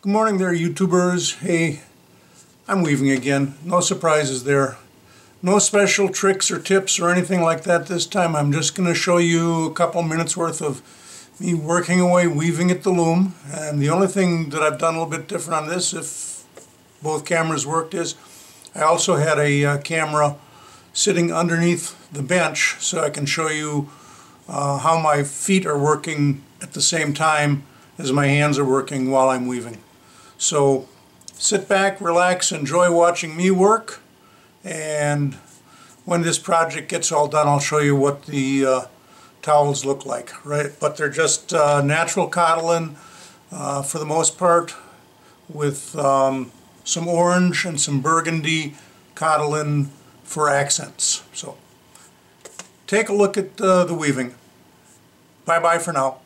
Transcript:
Good morning there, YouTubers. Hey, I'm weaving again. No surprises there. No special tricks or tips or anything like that this time. I'm just going to show you a couple minutes worth of me working away, weaving at the loom. And the only thing that I've done a little bit different on this, if both cameras worked, is I also had a uh, camera sitting underneath the bench so I can show you uh, how my feet are working at the same time as my hands are working while I'm weaving. So sit back, relax, enjoy watching me work and when this project gets all done I'll show you what the uh, towels look like right? But they're just uh, natural cotton uh, for the most part with um, some orange and some burgundy cotton for accents. So take a look at uh, the weaving. Bye bye for now